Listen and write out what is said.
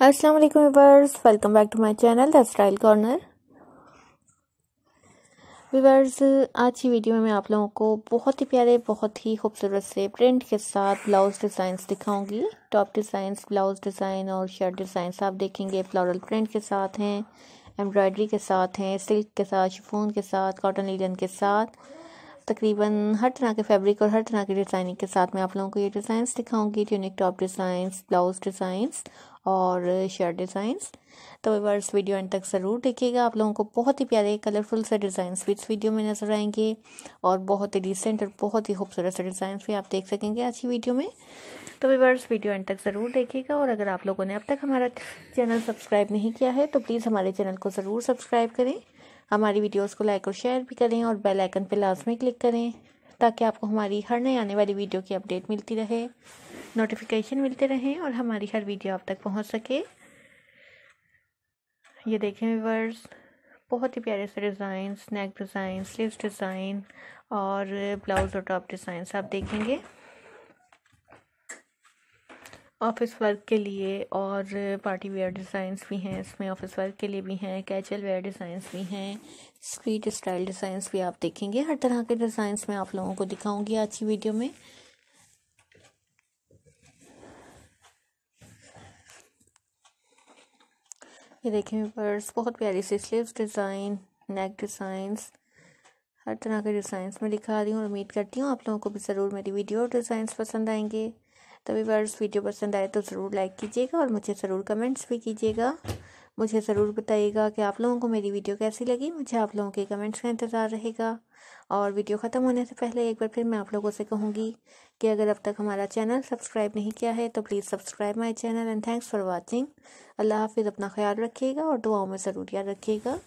अस्सलाम वालेकुम viewers welcome back to my channel the style corner viewers आज की वीडियो में मैं आप लोगों को बहुत ही प्यारे, बहुत ही खूबसूरत से प्रिंट के साथ ब्लाउज डिज़ाइंस दिखाऊँगी। टॉप डिज़ाइंस ब्लाउज डिज़ाइन और शर्ट डिज़ाइंस आप देखेंगे फ्लोरल प्रिंट के साथ हैं एम्ब्रॉयडरी के साथ हैं सिल्क के साथ शिफोन के साथ कॉटन लीलन के साथ। तकरीबन हर तरह के फैब्रिक और हर तरह की डिज़ाइनिंग के साथ मैं आप लोगों को ये डिज़ाइंस दिखाऊँगी unique top designs blouse designs और शर्ट डिज़ाइंस तो वर्स वीडियो एंड तक ज़रूर देखिएगा। आप लोगों को बहुत ही प्यारे कलरफुल से डिज़ाइंस भी इस वीडियो में नज़र आएँगे और बहुत ही रिसेंट और बहुत ही खूबसूरत से डिज़ाइंस भी आप देख सकेंगे आज की वीडियो में। तो वीवर्स वीडियो एंड तक ज़रूर देखिएगा और अगर आप लोगों ने अब तक हमारा चैनल सब्सक्राइब नहीं किया है तो प्लीज़ हमारे चैनल को ज़रूर सब्सक्राइब करें। हमारी वीडियोस को लाइक और शेयर भी करें और बेल आइकन पर लाजमी क्लिक करें, ताकि आपको हमारी हर नई आने वाली वीडियो की अपडेट मिलती रहे, नोटिफिकेशन मिलते रहें और हमारी हर वीडियो आप तक पहुँच सके। ये देखें वर्ड्स बहुत ही प्यारे से design, snack design, sleeves design और ब्लाउज़ और टॉप डिज़ाइन आप देखेंगे। ऑफ़िस वर्क के लिए और पार्टी वेयर डिज़ाइंस भी हैं, इसमें ऑफ़िस वर्क के लिए भी हैं, कैजुअल वेयर डिज़ाइंस भी हैं, स्ट्रीट स्टाइल डिज़ाइंस भी आप देखेंगे। हर तरह के डिज़ाइंस मैं आप लोगों को दिखाऊँगी आज की वीडियो में। ये देखें पर्स बहुत प्यारी सी स्लीव्स डिज़ाइन, नेक डिज़ाइंस, हर तरह के डिज़ाइंस मैं दिखा रही हूँ। उम्मीद करती हूँ आप लोगों को भी ज़रूर मेरी वीडियो और डिज़ाइंस पसंद आएँगे। तभी वर्स वीडियो पसंद आए तो ज़रूर लाइक कीजिएगा और मुझे ज़रूर कमेंट्स भी कीजिएगा। मुझे ज़रूर बताइएगा कि आप लोगों को मेरी वीडियो कैसी लगी। मुझे आप लोगों के कमेंट्स का इंतज़ार रहेगा। और वीडियो ख़त्म होने से पहले एक बार फिर मैं आप लोगों से कहूँगी कि अगर अब तक हमारा चैनल सब्सक्राइब नहीं किया है तो please subscribe my channel and thanks for watching. Allah हाफिज़, अपना ख्याल रखिएगा और दुआओं में ज़रूर याद रखिएगा।